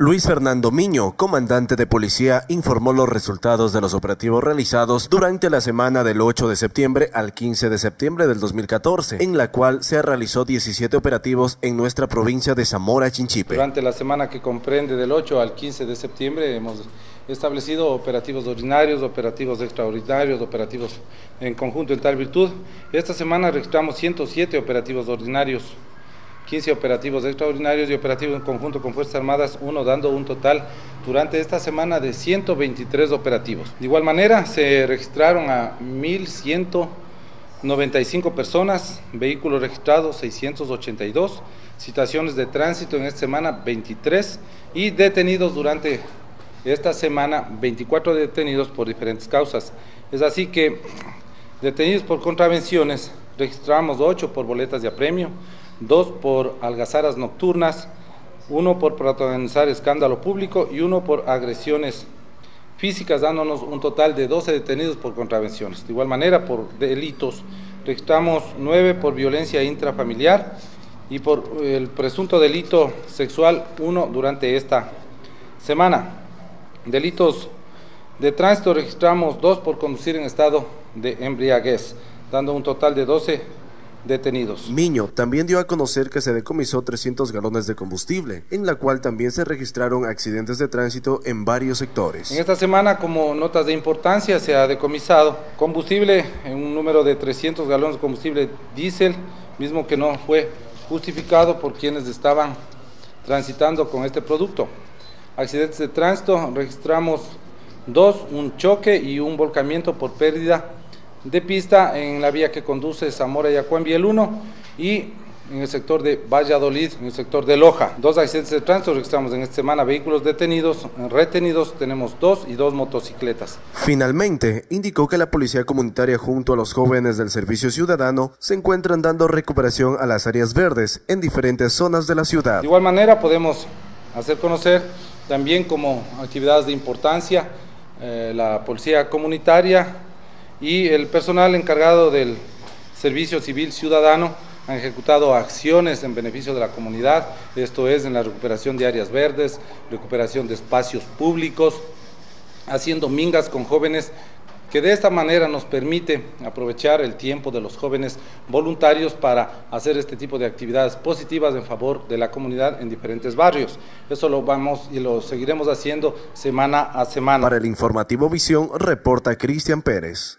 Luis Fernando Miño, comandante de policía, informó los resultados de los operativos realizados durante la semana del 8 de septiembre al 15 de septiembre del 2014, en la cual se realizó 17 operativos en nuestra provincia de Zamora Chinchipe. Durante la semana que comprende del 8 al 15 de septiembre hemos establecido operativos ordinarios, operativos extraordinarios, operativos en conjunto en tal virtud. Esta semana registramos 107 operativos ordinarios 15 operativos extraordinarios y operativos en conjunto con Fuerzas Armadas, uno dando un total durante esta semana de 123 operativos. De igual manera, se registraron a 1.195 personas, vehículos registrados 682, citaciones de tránsito en esta semana 23 y detenidos durante esta semana 24 detenidos por diferentes causas. Es así que detenidos por contravenciones registramos 8 por boletas de apremio, dos por algazaras nocturnas, uno por protagonizar escándalo público y uno por agresiones físicas, dándonos un total de 12 detenidos por contravenciones. De igual manera, por delitos, registramos nueve por violencia intrafamiliar y por el presunto delito sexual, uno durante esta semana. Delitos de tránsito registramos dos por conducir en estado de embriaguez, dando un total de 12 detenidos. Miño también dio a conocer que se decomisó 300 galones de combustible, en la cual también se registraron accidentes de tránsito en varios sectores. En esta semana, como notas de importancia, se ha decomisado combustible en un número de 300 galones de combustible diésel, mismo que no fue justificado por quienes estaban transitando con este producto. Accidentes de tránsito, registramos dos, un choque y un volcamiento por pérdida de pista en la vía que conduce Zamora y Acuambi el 1 y en el sector de Valladolid, en el sector de Loja. Dos accidentes de tránsito registramos en esta semana, vehículos detenidos, retenidos tenemos dos y dos motocicletas. Finalmente, indicó que la Policía Comunitaria junto a los jóvenes del Servicio Ciudadano se encuentran dando recuperación a las áreas verdes en diferentes zonas de la ciudad. De igual manera podemos hacer conocer también como actividades de importancia eh, la Policía Comunitaria y el personal encargado del Servicio Civil Ciudadano han ejecutado acciones en beneficio de la comunidad, esto es en la recuperación de áreas verdes, recuperación de espacios públicos, haciendo mingas con jóvenes que de esta manera nos permite aprovechar el tiempo de los jóvenes voluntarios para hacer este tipo de actividades positivas en favor de la comunidad en diferentes barrios. Eso lo vamos y lo seguiremos haciendo semana a semana. Para el informativo Visión, reporta Cristian Pérez.